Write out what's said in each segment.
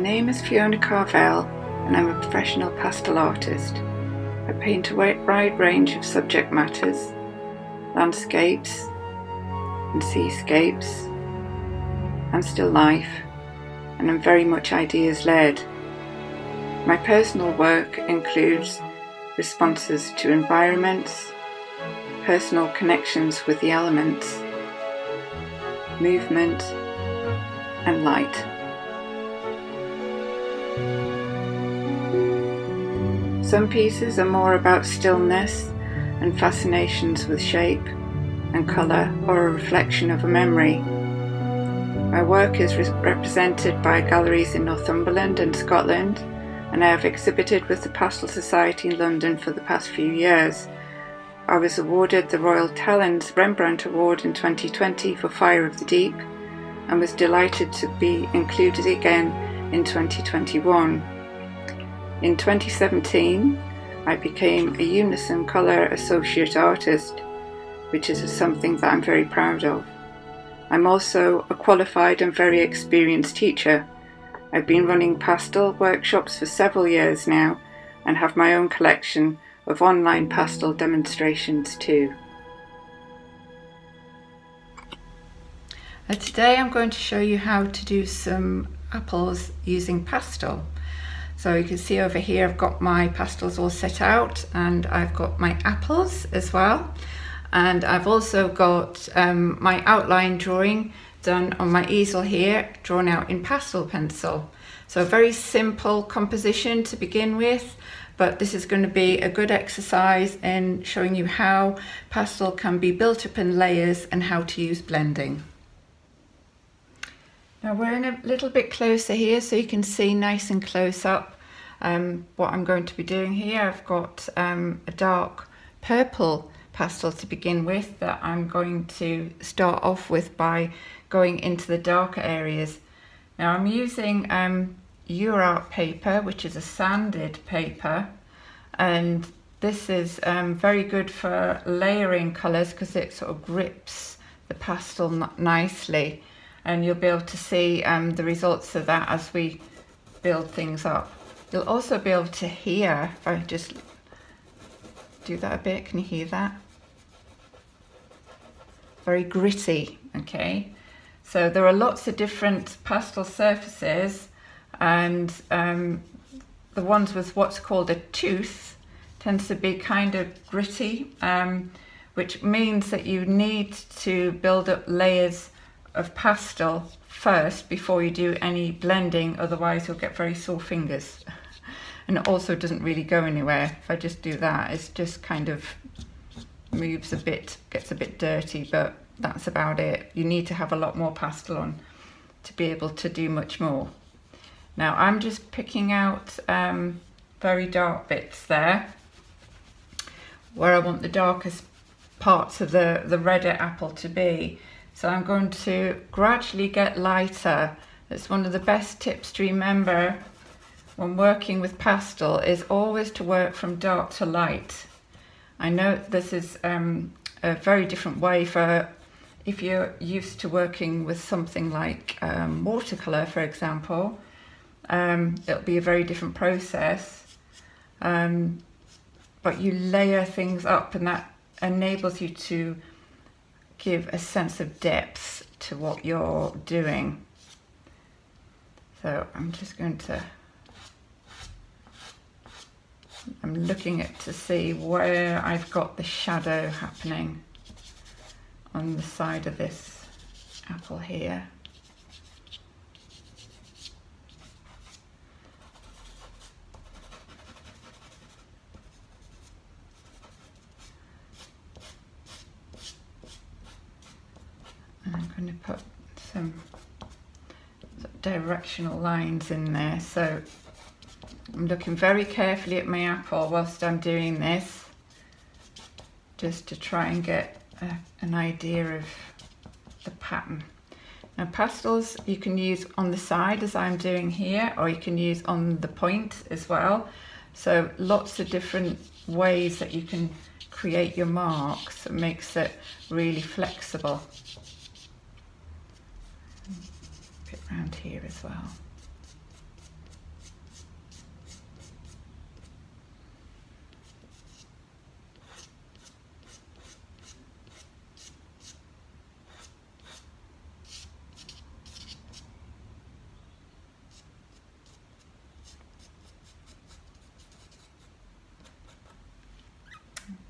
My name is Fiona Carvell and I'm a professional pastel artist. I paint a wide range of subject matters, landscapes and seascapes and still life and I'm very much ideas led. My personal work includes responses to environments, personal connections with the elements, movement and light. Some pieces are more about stillness and fascinations with shape and colour or a reflection of a memory. My work is re- represented by galleries in Northumberland and Scotland, and I have exhibited with the Pastel Society in London for the past few years. I was awarded the Royal Talens Rembrandt Award in 2020 for Fire of the Deep and was delighted to be included again in 2021. In 2017, I became a Unison Colour Associate Artist, which is something that I'm very proud of. I'm also a qualified and very experienced teacher. I've been running pastel workshops for several years now and have my own collection of online pastel demonstrations too. Uh, today I'm going to show you how to do some apples using pastel. So you can see over here I've got my pastels all set out and I've got my apples as well. And I've also got um, my outline drawing done on my easel here, drawn out in pastel pencil. So a very simple composition to begin with, but this is going to be a good exercise in showing you how pastel can be built up in layers and how to use blending. Now we're in a little bit closer here so you can see nice and close up um, what I'm going to be doing here. I've got um, a dark purple pastel to begin with that I'm going to start off with by going into the darker areas. Now I'm using um, UART paper which is a sanded paper and this is um, very good for layering colours because it sort of grips the pastel nicely and you'll be able to see um, the results of that as we build things up. You'll also be able to hear, if I just do that a bit, can you hear that? Very gritty, okay? So there are lots of different pastel surfaces and um, the ones with what's called a tooth tends to be kind of gritty, um, which means that you need to build up layers of pastel first before you do any blending, otherwise you'll get very sore fingers. and it also doesn't really go anywhere. If I just do that, it's just kind of moves a bit, gets a bit dirty, but that's about it. You need to have a lot more pastel on to be able to do much more. Now I'm just picking out um, very dark bits there where I want the darkest parts of the, the redder apple to be. So I'm going to gradually get lighter. It's one of the best tips to remember when working with pastel is always to work from dark to light. I know this is um, a very different way for if you're used to working with something like um, watercolour, for example, um, it'll be a very different process. Um, but you layer things up and that enables you to give a sense of depth to what you're doing. So I'm just going to, I'm looking at to see where I've got the shadow happening on the side of this apple here. I'm going to put some directional lines in there. So I'm looking very carefully at my apple whilst I'm doing this, just to try and get a, an idea of the pattern. Now pastels you can use on the side as I'm doing here, or you can use on the point as well. So lots of different ways that you can create your marks. It makes it really flexible here as well.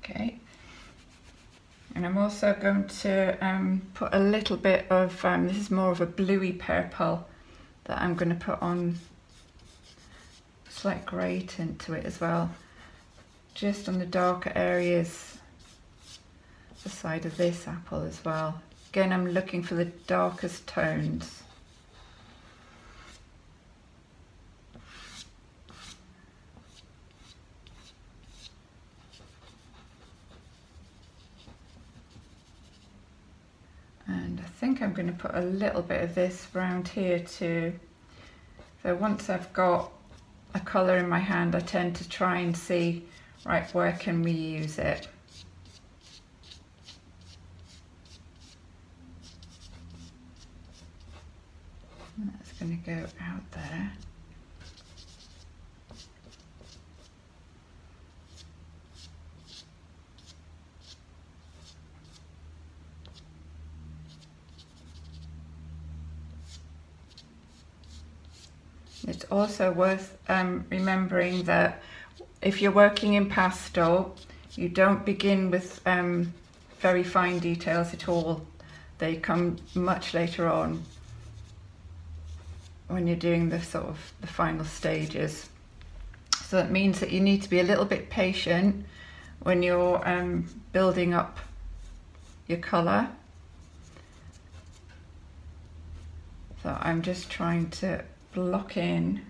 Okay. And I'm also going to um, put a little bit of, um, this is more of a bluey purple that I'm going to put on slight grey tint to it as well. Just on the darker areas, the side of this apple as well. Again, I'm looking for the darkest tones. And I think I'm going to put a little bit of this round here too. So once I've got a colour in my hand, I tend to try and see, right, where can we use it? That's going to go out there. It's also worth um, remembering that if you're working in pastel, you don't begin with um, very fine details at all. They come much later on when you're doing the sort of the final stages. So that means that you need to be a little bit patient when you're um, building up your colour. So I'm just trying to block in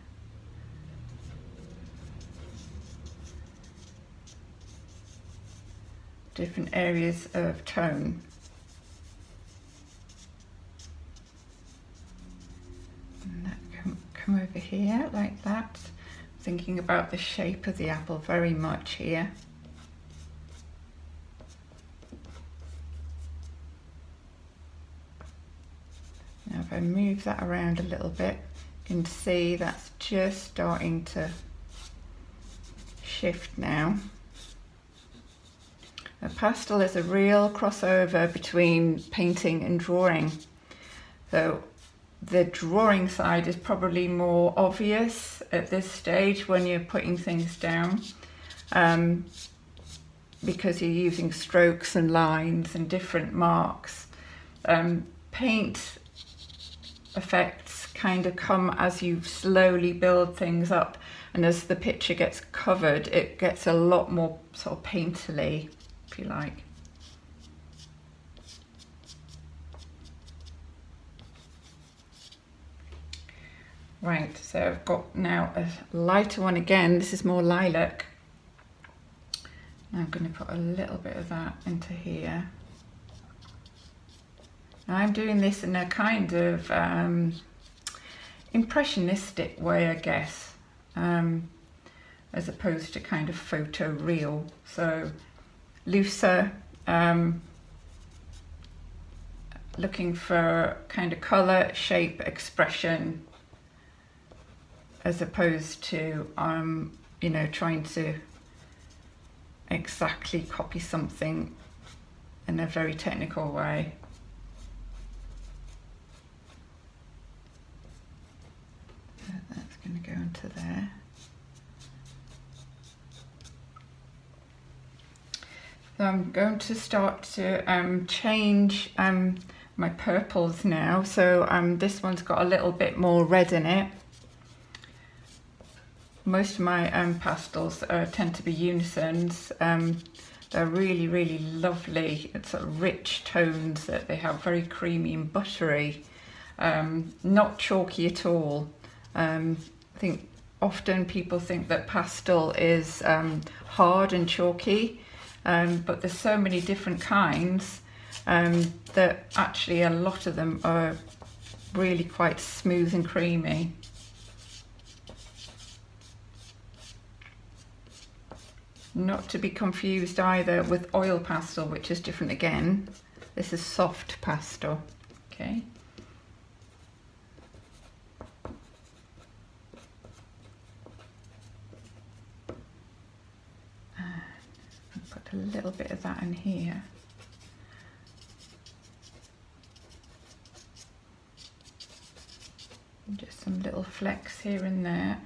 different areas of tone. And that come, come over here like that. Thinking about the shape of the apple very much here. Now if I move that around a little bit, can see that's just starting to shift now. A pastel is a real crossover between painting and drawing. So the drawing side is probably more obvious at this stage when you're putting things down um, because you're using strokes and lines and different marks. Um, paint effects kind of come as you slowly build things up and as the picture gets covered it gets a lot more sort of painterly if you like. Right, so I've got now a lighter one again. This is more lilac. I'm going to put a little bit of that into here. I'm doing this in a kind of um, impressionistic way, I guess, um, as opposed to kind of photo real. So looser, um, looking for kind of colour, shape, expression, as opposed to, um, you know, trying to exactly copy something in a very technical way. that's to go into there. So I'm going to start to um, change um, my purples now. So um, this one's got a little bit more red in it. Most of my um, pastels tend to be unisons. Um, they're really, really lovely. It's rich tones that they have, very creamy and buttery. Um, not chalky at all. Um, think often people think that pastel is um, hard and chalky, um, but there's so many different kinds um, that actually a lot of them are really quite smooth and creamy. Not to be confused either with oil pastel, which is different again. This is soft pastel, okay? A little bit of that in here. just some little flecks here and there.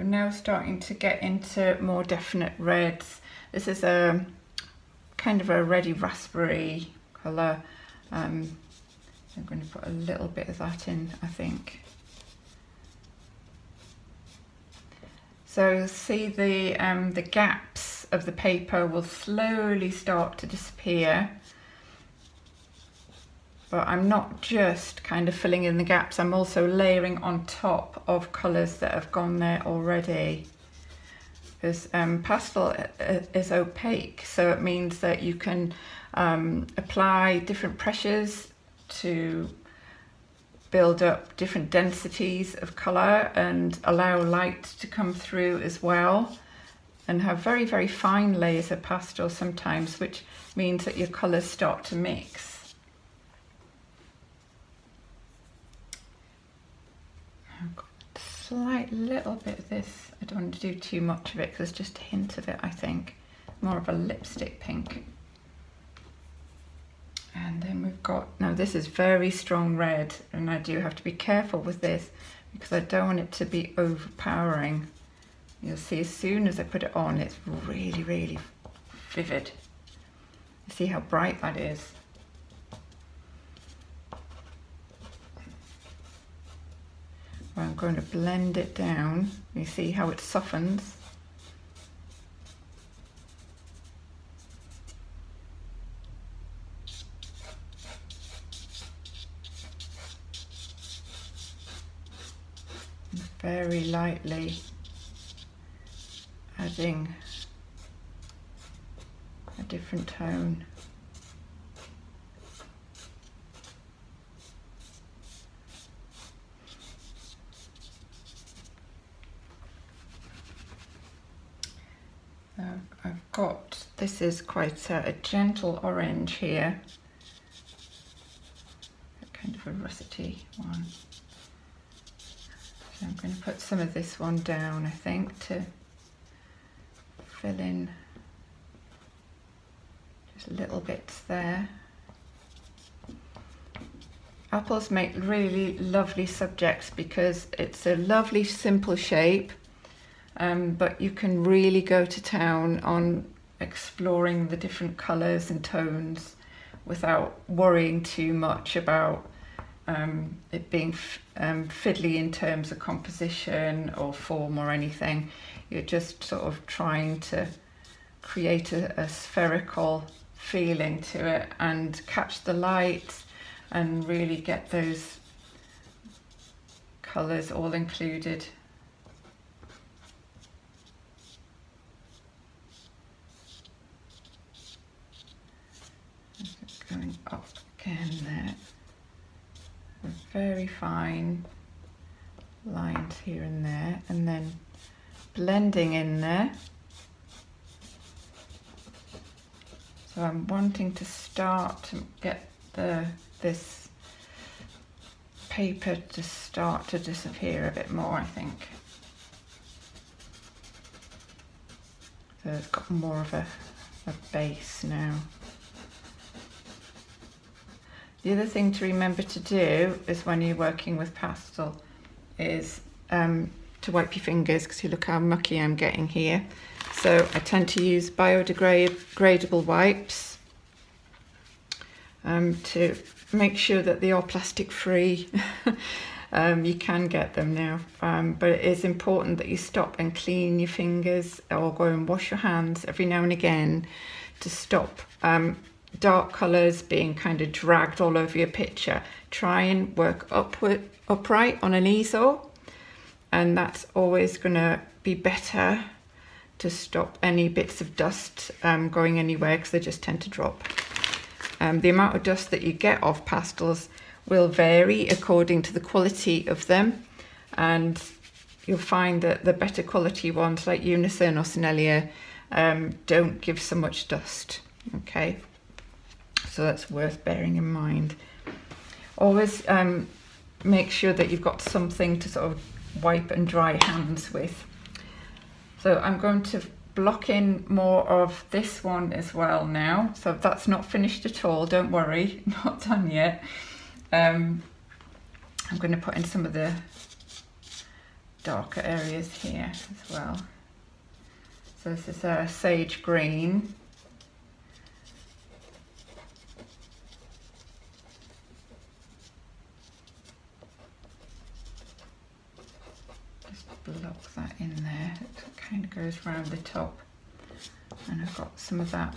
So now starting to get into more definite reds. This is a kind of a ready raspberry colour. Um, I'm going to put a little bit of that in, I think. So you'll see the, um, the gaps of the paper will slowly start to disappear. But I'm not just kind of filling in the gaps, I'm also layering on top of colours that have gone there already. Because um, pastel is opaque, so it means that you can um, apply different pressures to build up different densities of colour and allow light to come through as well and have very very fine layers of pastel sometimes which means that your colours start to mix. I've got a slight little bit of this, I don't want to do too much of it because just a hint of it I think, more of a lipstick pink. And then we've got, now this is very strong red and I do have to be careful with this because I don't want it to be overpowering. You'll see as soon as I put it on, it's really, really vivid. See how bright that is. I'm going to blend it down. You see how it softens. very lightly adding a different tone. Uh, I've got, this is quite a, a gentle orange here, a kind of a russety one. So I'm going to put some of this one down, I think, to fill in just little bits there. Apples make really lovely subjects because it's a lovely simple shape, um, but you can really go to town on exploring the different colours and tones without worrying too much about um, it being um, fiddly in terms of composition or form or anything. You're just sort of trying to create a, a spherical feeling to it and catch the light and really get those colours all included. Going up again there very fine lines here and there and then blending in there. So I'm wanting to start to get the this paper to start to disappear a bit more I think. So it's got more of a, a base now. The other thing to remember to do is when you're working with pastel is um, to wipe your fingers because you look how mucky I'm getting here. So I tend to use biodegradable wipes um, to make sure that they are plastic free. um, you can get them now, um, but it is important that you stop and clean your fingers or go and wash your hands every now and again to stop um, dark colours being kind of dragged all over your picture. Try and work upward, upright on an easel and that's always going to be better to stop any bits of dust um, going anywhere because they just tend to drop. Um, the amount of dust that you get off pastels will vary according to the quality of them and you'll find that the better quality ones like Unison or Sennelier um, don't give so much dust. Okay so that's worth bearing in mind. Always um, make sure that you've got something to sort of wipe and dry hands with. So I'm going to block in more of this one as well now. So that's not finished at all, don't worry, not done yet. Um, I'm going to put in some of the darker areas here as well. So this is a sage green. Just block that in there. It around the top. And I've got some of that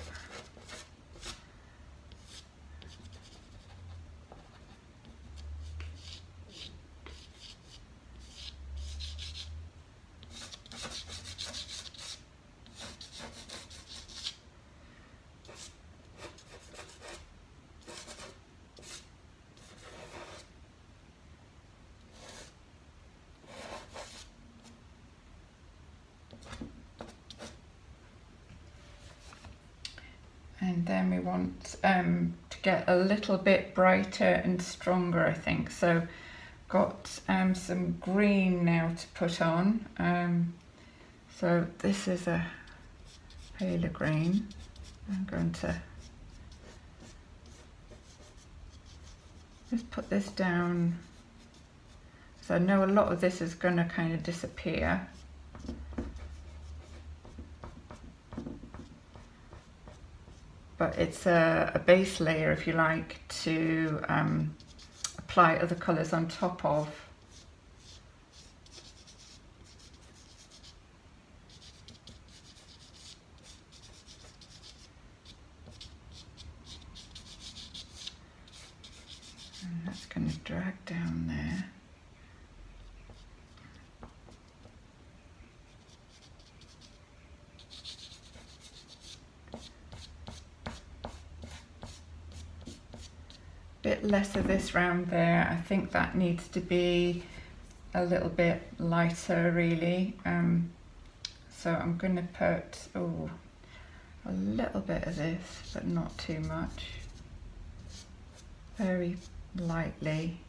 and then we want um, to get a little bit brighter and stronger I think. So got um, some green now to put on. Um, so this is a paler green. I'm going to just put this down. So I know a lot of this is going to kind of disappear it's a, a base layer if you like to um, apply other colours on top of. And that's going to drag down there. bit less of this round there. I think that needs to be a little bit lighter really. Um, so I'm going to put oh, a little bit of this, but not too much. Very lightly.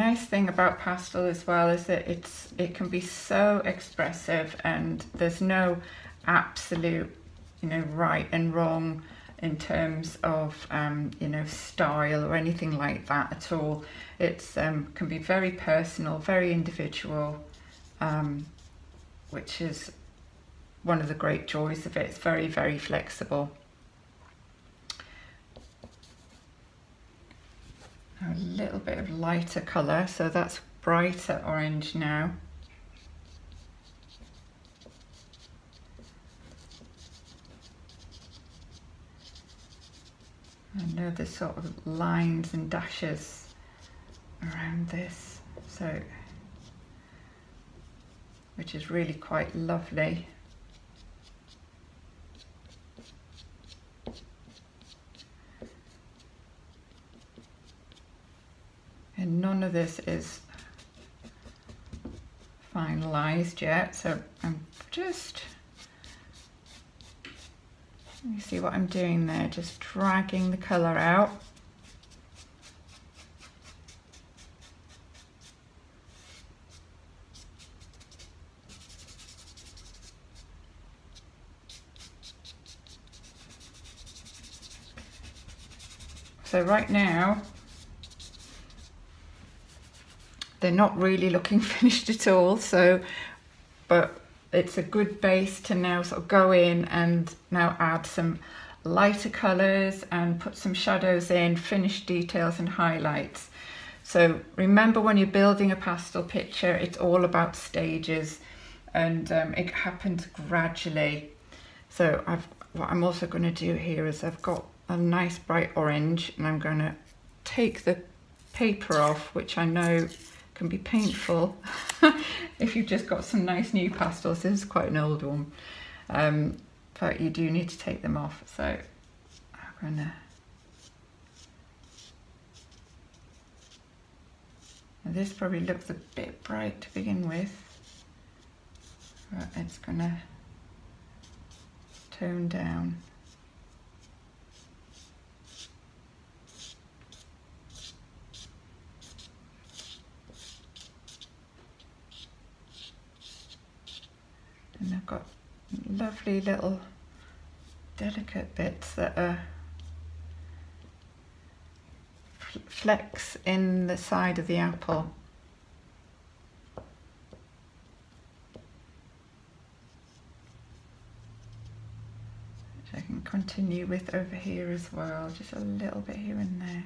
Nice thing about pastel as well is that it's it can be so expressive and there's no absolute you know right and wrong in terms of um, you know style or anything like that at all. It's um, can be very personal, very individual, um, which is one of the great joys of it. It's very very flexible. A little bit of lighter colour so that's brighter orange now. I know there's sort of lines and dashes around this so which is really quite lovely and none of this is finalized yet so I'm just see what I'm doing there just dragging the color out. So right now they're not really looking finished at all so but it's a good base to now sort of go in and now add some lighter colors and put some shadows in finish details and highlights. So remember when you're building a pastel picture it's all about stages and um, it happens gradually. So I've what I'm also going to do here is I've got a nice bright orange and I'm going to take the paper off which I know can be painful if you've just got some nice new pastels. This is quite an old one, um, but you do need to take them off. So I'm gonna. this probably looks a bit bright to begin with, but it's gonna tone down. Lovely little delicate bits that are flecks in the side of the apple. Which I can continue with over here as well, just a little bit here and there.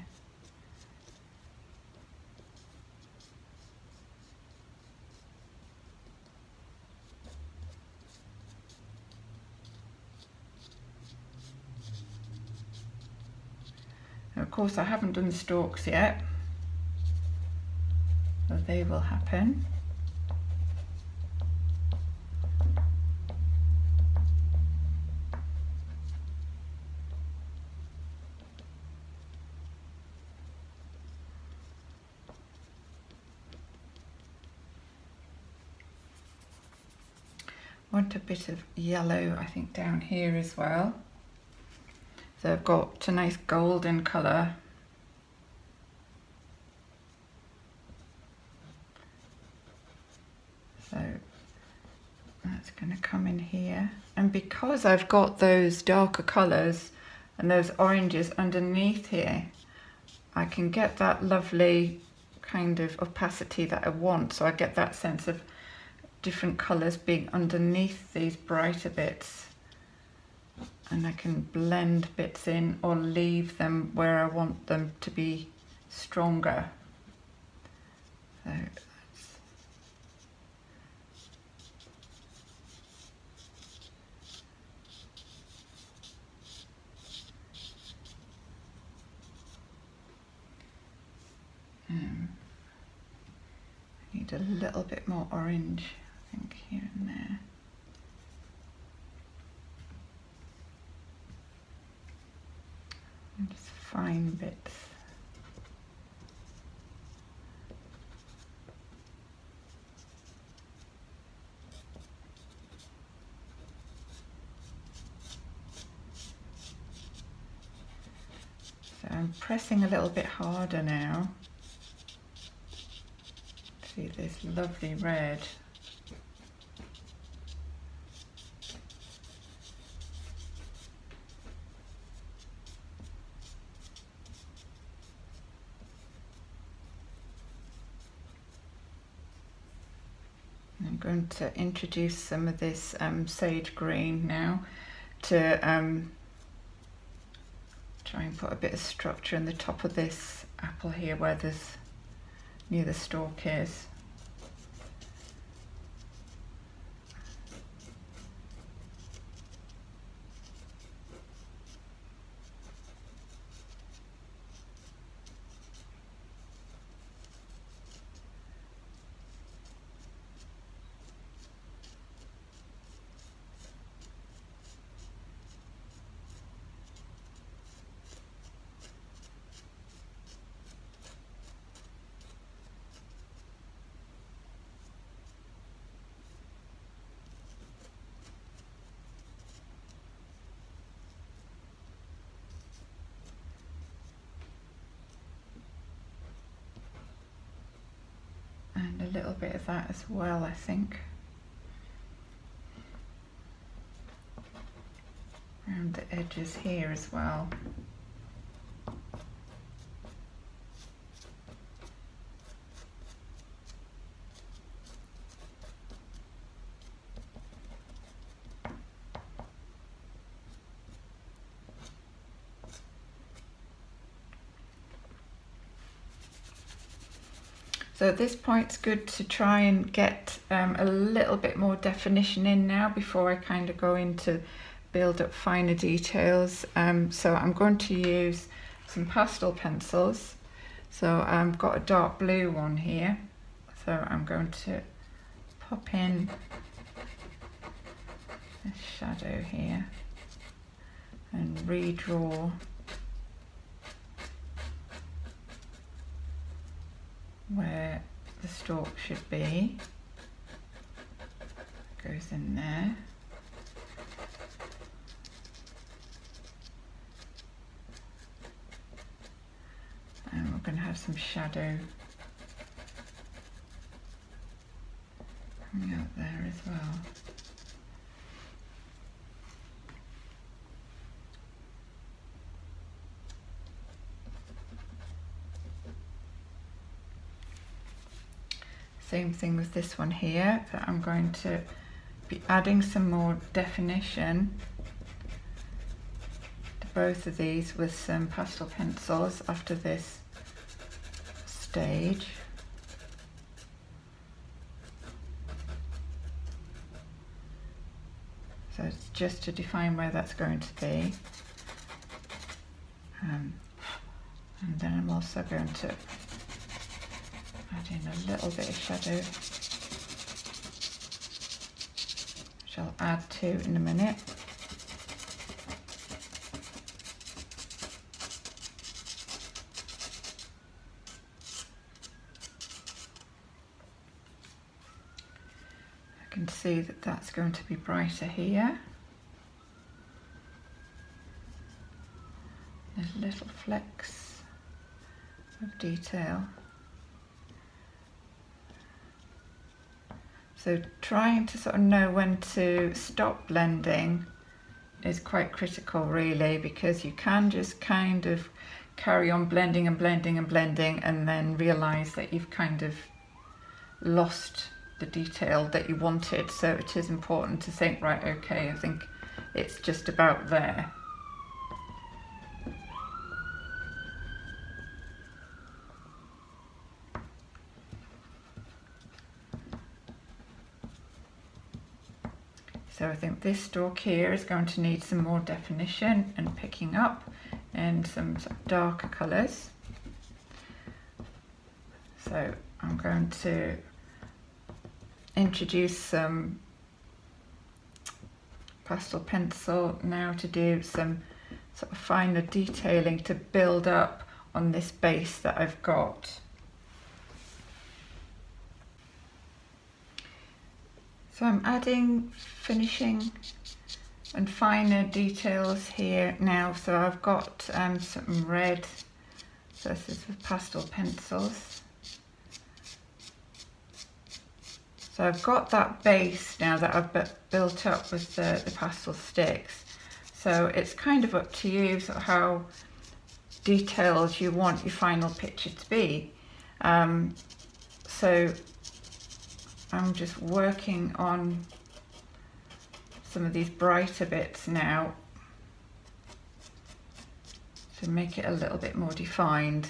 Course I haven't done the stalks yet, so they will happen. want a bit of yellow I think down here as well I've got a nice golden colour. So that's going to come in here. And because I've got those darker colours and those oranges underneath here, I can get that lovely kind of opacity that I want. So I get that sense of different colours being underneath these brighter bits and I can blend bits in or leave them where I want them to be stronger. So hmm, I need a little bit more orange, I think, here and there. and just fine bits. So I'm pressing a little bit harder now. See this lovely red going to introduce some of this um, sage green now to um, try and put a bit of structure in the top of this apple here where this near the stalk is. That as well, I think. Around the edges here as well. So at this point it's good to try and get um, a little bit more definition in now before I kind of go into build up finer details. Um, so I'm going to use some pastel pencils. So I've got a dark blue one here. So I'm going to pop in a shadow here and redraw where the stalk should be. Goes in there. And we're going to have some shadow coming out there as well. Same thing with this one here, that I'm going to be adding some more definition to both of these with some pastel pencils after this stage. So it's just to define where that's going to be. Um, and then I'm also going to add in a little bit of shadow, which I'll add to in a minute. I can see that that's going to be brighter here. There's little flecks of detail. So trying to sort of know when to stop blending is quite critical really because you can just kind of carry on blending and blending and blending and then realize that you've kind of lost the detail that you wanted. So it is important to think right okay I think it's just about there So I think this stalk here is going to need some more definition and picking up and some darker colours. So I'm going to introduce some pastel pencil now to do some sort of finer detailing to build up on this base that I've got. So I'm adding finishing and finer details here now. So I've got um, some red, so this is with pastel pencils. So I've got that base now that I've built up with the, the pastel sticks. So it's kind of up to you sort of how detailed you want your final picture to be. Um, so I'm just working on some of these brighter bits now to make it a little bit more defined.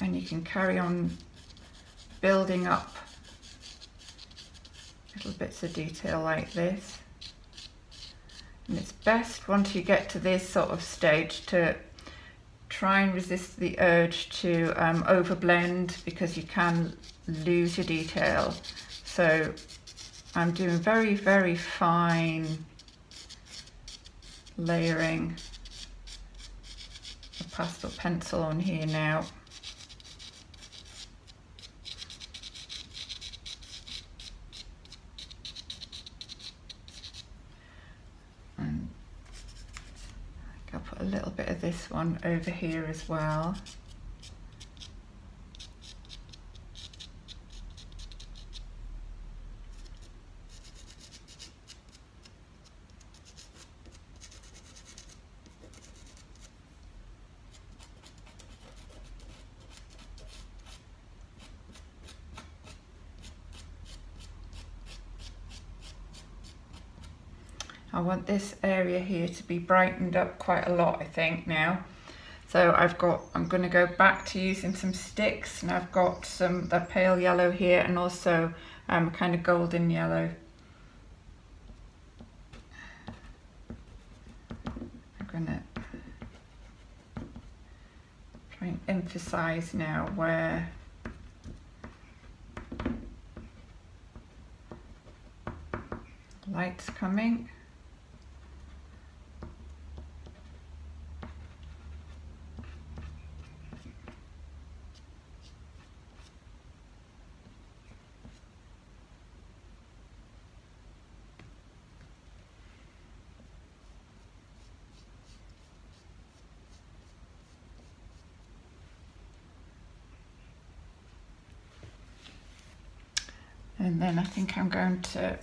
And you can carry on building up little bits of detail like this. And it's best once you get to this sort of stage to try and resist the urge to um, overblend because you can lose your detail. So I'm doing very, very fine layering a pastel pencil on here now. little bit of this one over here as well. I want this area here to be brightened up quite a lot I think now. So I've got I'm going to go back to using some sticks and I've got some the pale yellow here and also um, kind of golden yellow. I'm going to try and emphasize now where light's coming and then I think I'm going to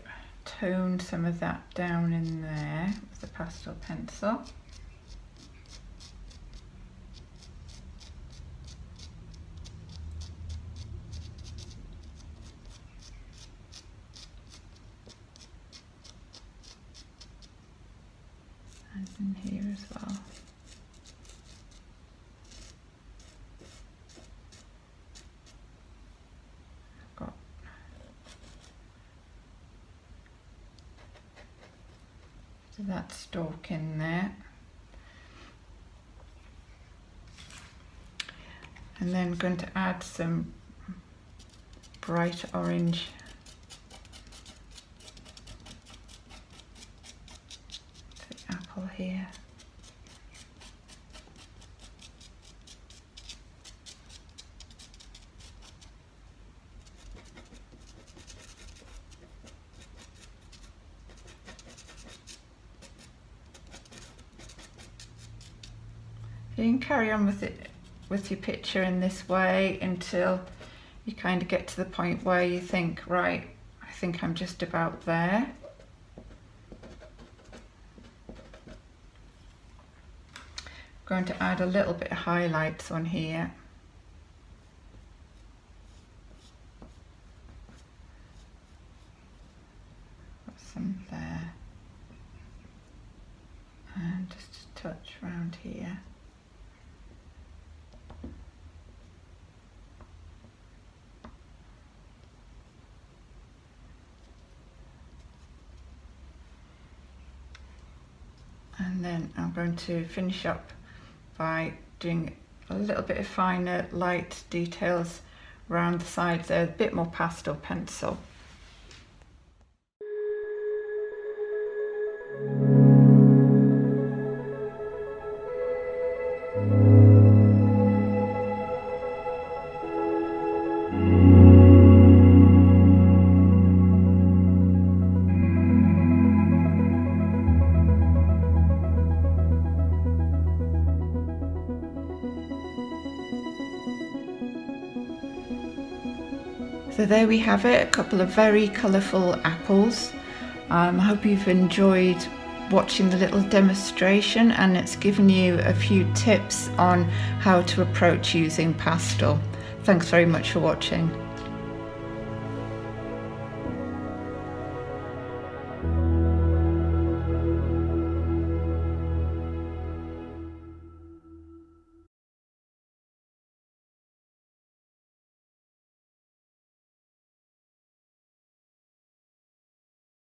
tone some of that down in there with the pastel pencil. in here as well. Got that stalk in there. Then going to add some bright orange apple here. You can carry on with it with your picture in this way until you kind of get to the point where you think, right, I think I'm just about there. I'm going to add a little bit of highlights on here. Got some there. And just a touch around here. and then I'm to finish up by doing a little bit of finer light details around the sides there, a bit more pastel pencil. So there we have it, a couple of very colourful apples. Um, I hope you've enjoyed watching the little demonstration and it's given you a few tips on how to approach using pastel. Thanks very much for watching.